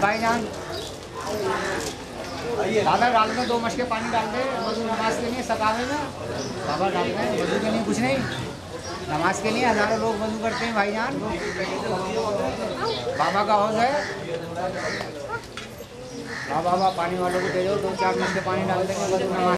भाईजान दादा डाल दो दो मशके पानी डाल दे। वज़ू नमाज़ के लिए सकावे में। बाबा डाल दे वज़ू के लिए कुछ नहीं। नमाज़ के लिए हज़ारों लोग वज़ू करते हैं भाईजान बाबा का हौज है। हाँ बाबा, पानी वालों को दे दो दो, चार मशके पानी डाल देंगे वज़ू नमाज़